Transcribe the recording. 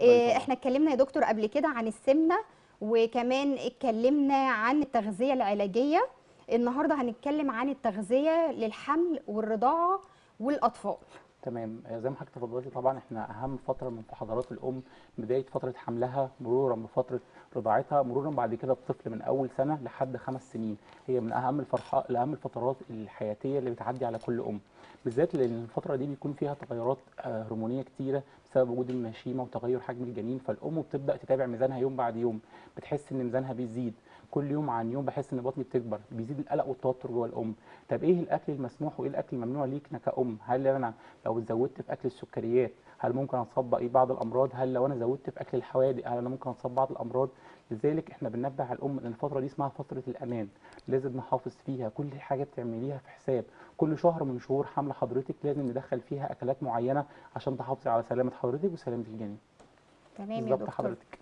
إيه،. إحنا اتكلمنا يا دكتور قبل كده عن السمنة وكمان اتكلمنا عن التغذية العلاجية. النهارده هنتكلم عن التغذية للحمل والرضاعة والأطفال. تمام. آه، زي ما حضرتك تفضلتي طبعا إحنا أهم فترة من حضرات الأم بداية فترة حملها مرورا بفترة رضاعتها مرورا بعد كده الطفل من أول سنة لحد خمس سنين. هي من أهم الفرحات اهم الفترات الحياتية اللي بتعدي على كل أم. بالذات لأن الفترة دي بيكون فيها تغيرات آه، هرمونية كتيرة بسبب وجود المشيمه وتغير حجم الجنين. فالأم بتبدأ تتابع ميزانها يوم بعد يوم. بتحس إن ميزانها بيزيد. كل يوم عن يوم بحس إن بطني بتكبر بيزيد القلق والتوتر جوه الأم. طب إيه الأكل المسموح وإيه الأكل الممنوع ليك كأم؟ هل أنا لو زودت في أكل السكريات هل ممكن اتصاب باي بعض الأمراض؟ هل لو أنا زودت في أكل الحوادق هل أنا ممكن اتصاب بعض الأمراض؟ لذلك إحنا بننبه على الأم إن الفترة دي اسمها فترة الأمان. لازم نحافظ فيها كل حاجة بتعمليها في حساب. كل شهر من شهور حمل حضرتك لازم ندخل فيها أكلات معينة عشان تحافظي على سلامة حضرتك وسلامة الجنين تمام يا دكتور. حضرتك.